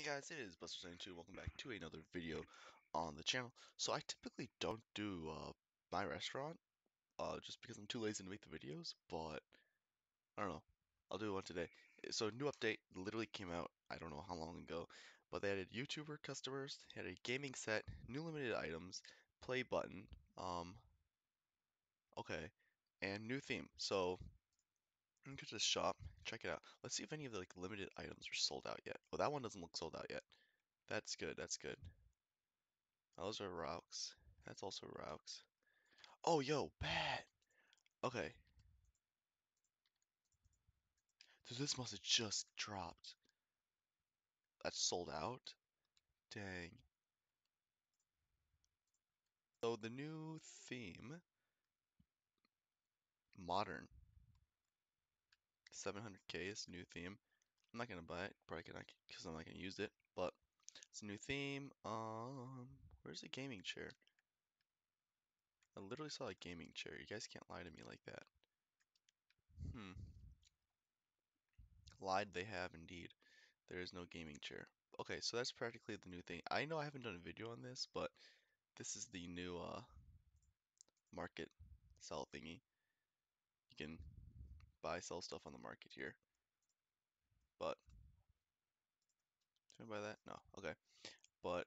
Hey guys, it is Buster72. Welcome back to another video on the channel. So I typically don't do uh, my restaurant, uh, just because I'm too lazy to make the videos, but I don't know. I'll do one today. So new update literally came out, I don't know how long ago, but they added YouTuber customers, had a gaming set, new limited items, play button, um, okay, and new theme. So I'm go to the shop, check it out. Let's see if any of the like limited items are sold out yet. Well, that one doesn't look sold out yet. That's good, that's good. Those are Robux. That's also Robux. Oh, yo, bad. Okay. So this must have just dropped. That's sold out? Dang. So the new theme, modern. 700k is new theme. I'm not gonna buy it, probably because I'm not gonna use it, but it's a new theme. Um, where's the gaming chair? I literally saw a gaming chair. You guys can't lie to me like that. Hmm. Lied they have indeed. There is no gaming chair. Okay, so that's practically the new thing. I know I haven't done a video on this, but this is the new uh market sell thingy. You can buy sell stuff on the market here. But can I buy that? No. Okay. But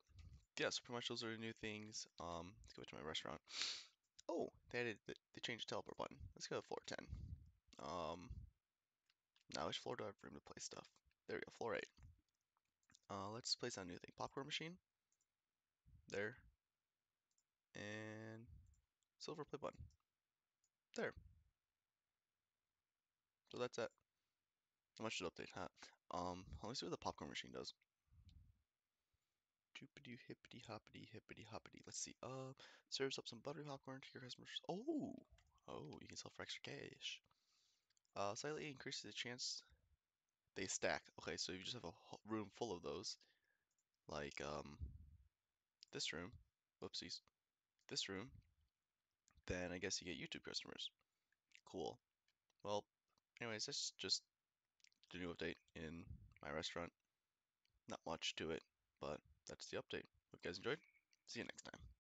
yeah, so pretty much those are the new things. Um, let's go to my restaurant. Oh, they added they changed the teleport button. Let's go to floor 10. Um, now which floor do I have room to place stuff? There we go, floor 8. Uh, let's place on a new thing. Popcorn machine. There. And silver play button. There. So that's it. How much should update, huh? Um, let me see what the popcorn machine does. Doopity hippity hoppity hippity hoppity. Let's see. Uh, serves up some buttery popcorn to your customers. Oh, oh, you can sell for extra cash. Uh, slightly increases the chance they stack. Okay, so if you just have a room full of those, like um, this room. Whoopsies, this room. Then I guess you get YouTube customers. Cool. Anyways, that's just the new update in my restaurant. Not much to it, but that's the update. Hope you guys enjoyed. See you next time.